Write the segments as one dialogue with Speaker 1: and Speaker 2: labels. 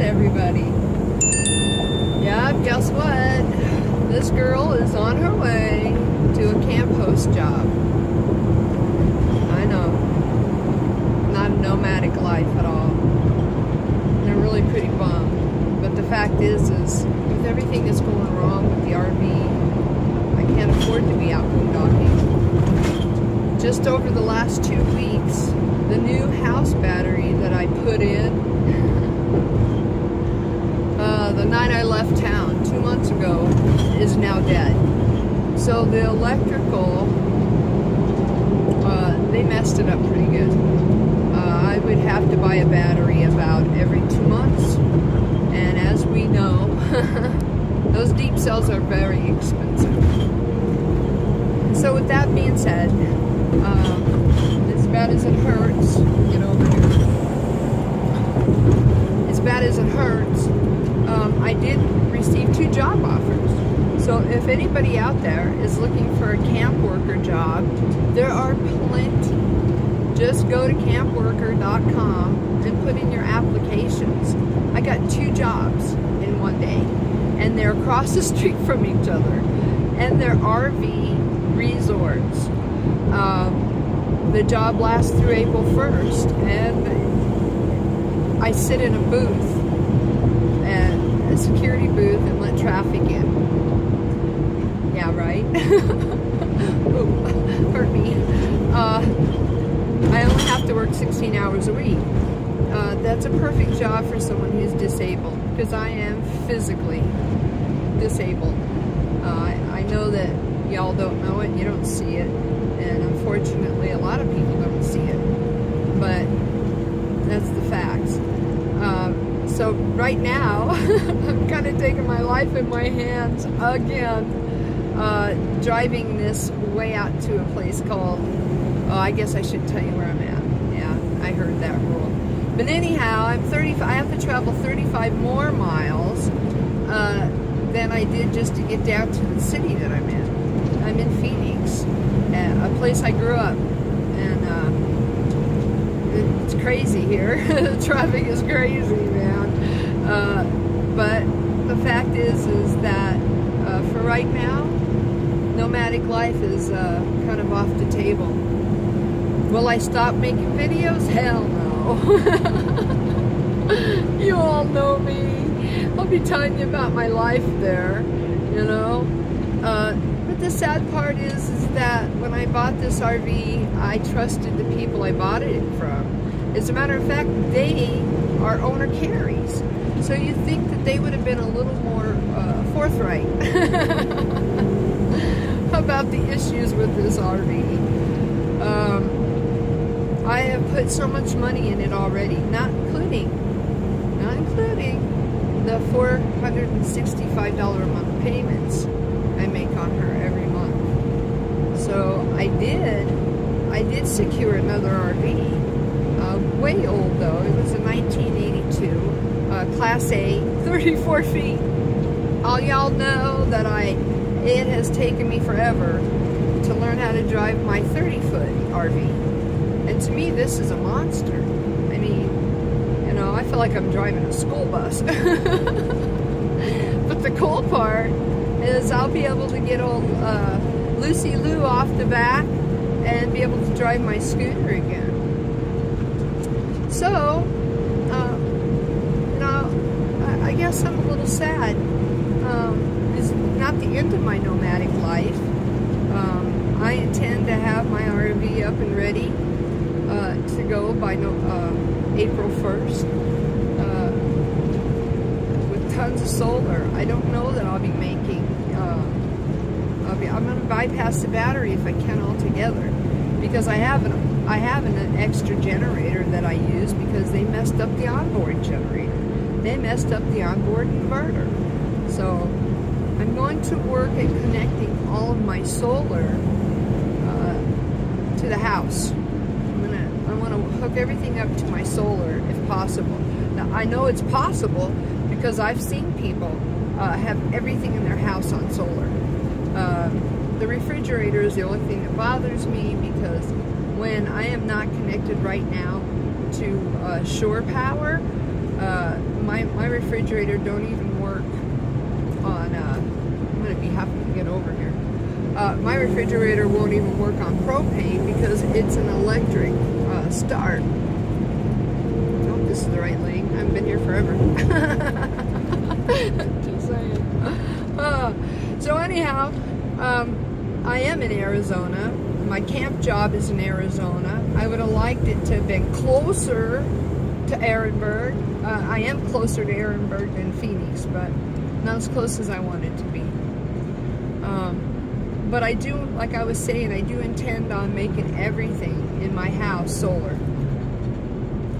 Speaker 1: everybody. Yeah, guess what? This girl is on her way to a camp host job. I know. Not a nomadic life at all. And I'm really pretty bummed. But the fact is, is with everything that's going wrong with the RV, I can't afford to be out boondocking. Just over the last two weeks, the new house battery that I put in uh, the night I left town two months ago is now dead. So the electrical, uh, they messed it up pretty good. Uh, I would have to buy a battery about every two months. And as we know, those deep cells are very expensive. So with that being said, um, as bad as it hurts, get over here. As bad as it hurts, um, I did receive two job offers. So if anybody out there is looking for a camp worker job, there are plenty. Just go to campworker.com and put in your applications. I got two jobs in one day, and they're across the street from each other, and they're RV resorts. Um, the job lasts through April 1st, and I sit in a booth a security booth and let traffic in. Yeah, right? Ooh, hurt me. Uh, I only have to work 16 hours a week. Uh, that's a perfect job for someone who's disabled because I am physically disabled. Uh, I know that y'all don't know it, you don't see it, and unfortunately a lot of people don't see it, but that's the facts. Um, so right now, I'm kind of taking my life in my hands again, uh, driving this way out to a place called, oh, I guess I should tell you where I'm at. Yeah, I heard that rule. But anyhow, I'm 35, I have to travel 35 more miles uh, than I did just to get down to the city that I'm in. I'm in Phoenix, a place I grew up. And uh, it's crazy here. the Traffic is crazy, man. Uh, but the fact is, is that uh, for right now, nomadic life is uh, kind of off the table. Will I stop making videos? Hell no. you all know me. I'll be telling you about my life there, you know. Uh, but the sad part is, is that when I bought this RV, I trusted the people I bought it from. As a matter of fact, they are owner carries. So you think that they would have been a little more uh, forthright about the issues with this RV. Um, I have put so much money in it already, not including, not including the $465 a month payments I make on her every month. So I did, I did secure another RV. Uh, way old though, it was a 1982 uh, Class A, 34 feet. All y'all know that I, it has taken me forever to learn how to drive my 30 foot RV. And to me, this is a monster. I mean, you know, I feel like I'm driving a school bus. but the cool part is I'll be able to get old uh, Lucy Lou off the back and be able to drive my scooter again. So, uh I guess I'm a little sad. Um, it's not the end of my nomadic life. Um, I intend to have my RV up and ready uh, to go by no, uh, April 1st uh, with tons of solar. I don't know that I'll be be, I'm going to bypass the battery if I can altogether because I have an, I have an extra generator that I use because they messed up the onboard generator they messed up the onboard inverter. So I'm going to work at connecting all of my solar uh, to the house. I'm gonna I'm gonna hook everything up to my solar if possible. Now I know it's possible because I've seen people uh, have everything in their house on solar. Uh, the refrigerator is the only thing that bothers me because when I am not connected right now to uh, shore power, uh, my, my refrigerator don't even work on, uh, I'm going to be happy to get over here. Uh, my refrigerator won't even work on propane because it's an electric uh, start. I hope this is the right lane. I haven't been here forever. Just saying. So anyhow, um, I am in Arizona. My camp job is in Arizona. I would have liked it to have been closer to Ehrenberg. Uh, I am closer to Ehrenberg than Phoenix, but not as close as I wanted to be. Um, but I do, like I was saying, I do intend on making everything in my house solar.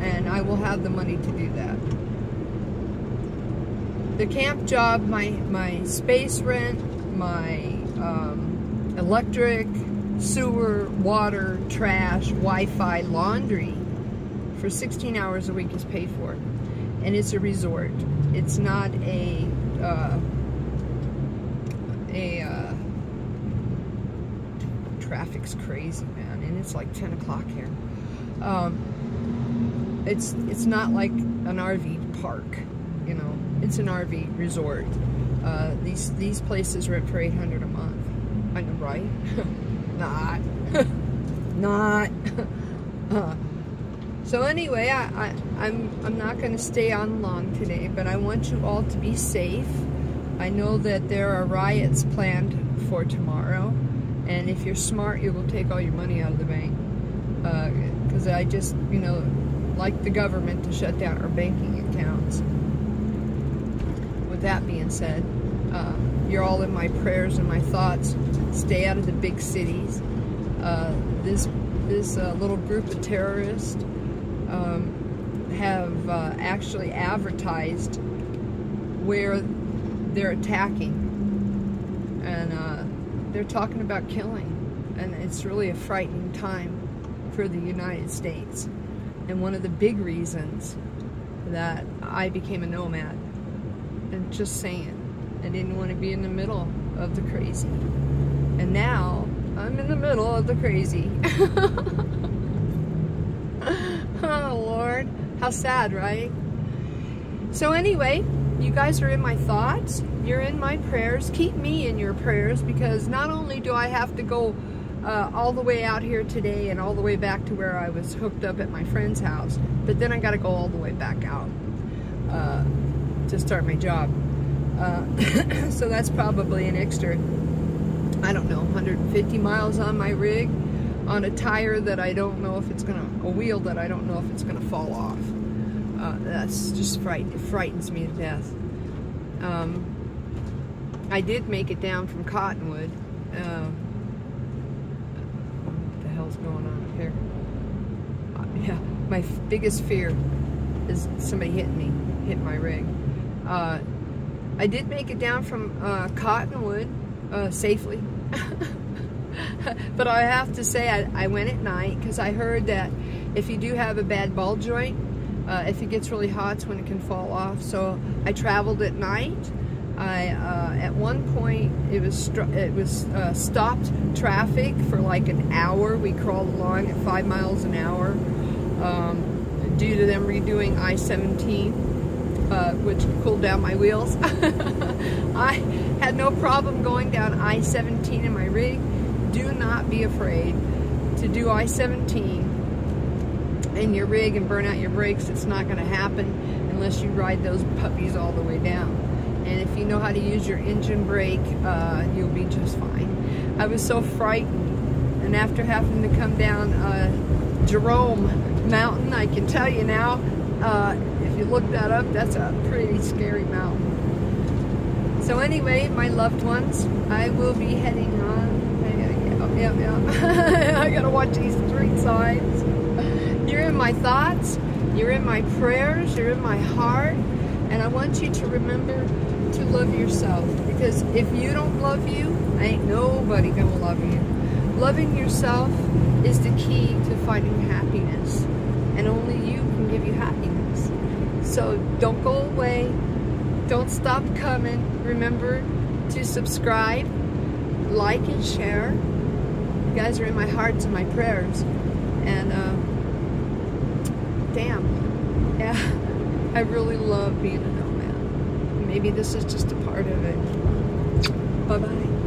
Speaker 1: And I will have the money to do that. The camp job, my, my space rent, my um, electric, sewer, water, trash, Wi-Fi, laundry, for 16 hours a week is paid for. And it's a resort. It's not a, uh, a, uh, traffic's crazy, man. And it's like 10 o'clock here. Um, it's, it's not like an RV park, you know. It's an RV resort. Uh, these, these places rent for 800 a month. I know, right? not. not. uh, so anyway, I, I, am I'm, I'm not going to stay on long today, but I want you all to be safe. I know that there are riots planned for tomorrow, and if you're smart, you will take all your money out of the bank. Because uh, I just, you know, like the government to shut down our banking accounts. That being said, uh, you're all in my prayers and my thoughts. Stay out of the big cities. Uh, this this uh, little group of terrorists um, have uh, actually advertised where they're attacking. And uh, they're talking about killing. And it's really a frightening time for the United States. And one of the big reasons that I became a nomad. Just saying, I didn't want to be in the middle of the crazy. And now I'm in the middle of the crazy. oh, Lord. How sad, right? So, anyway, you guys are in my thoughts. You're in my prayers. Keep me in your prayers because not only do I have to go uh, all the way out here today and all the way back to where I was hooked up at my friend's house, but then I got to go all the way back out uh, to start my job. Uh, so that's probably an extra, I don't know, 150 miles on my rig on a tire that I don't know if it's gonna, a wheel that I don't know if it's gonna fall off. Uh, that's just fright, it frightens me to death. Um, I did make it down from Cottonwood. Uh, what the hell's going on up here? Uh, yeah, my biggest fear is somebody hitting me, hit my rig. Uh, I did make it down from uh, Cottonwood uh, safely. but I have to say, I, I went at night because I heard that if you do have a bad ball joint, uh, if it gets really hot, it's when it can fall off. So I traveled at night. I uh, at one point it was it was uh, stopped traffic for like an hour. We crawled along at five miles an hour um, due to them redoing I-17, uh, which cooled down my wheels. I had no problem going down I-17 in my rig do not be afraid to do I-17 in your rig and burn out your brakes. It's not going to happen unless you ride those puppies all the way down. And if you know how to use your engine brake, uh, you'll be just fine. I was so frightened, and after having to come down uh, Jerome Mountain, I can tell you now, uh, if you look that up, that's a pretty scary mountain. So anyway, my loved ones, I will be heading on yeah, yeah. I gotta watch these street signs. You're in my thoughts, you're in my prayers, you're in my heart, and I want you to remember to love yourself because if you don't love you, ain't nobody gonna love you. Loving yourself is the key to finding happiness, and only you can give you happiness. So don't go away, don't stop coming. Remember to subscribe, like, and share. You guys are in my hearts and my prayers. And, uh, damn. Yeah. I really love being a nomad. Maybe this is just a part of it. Bye bye.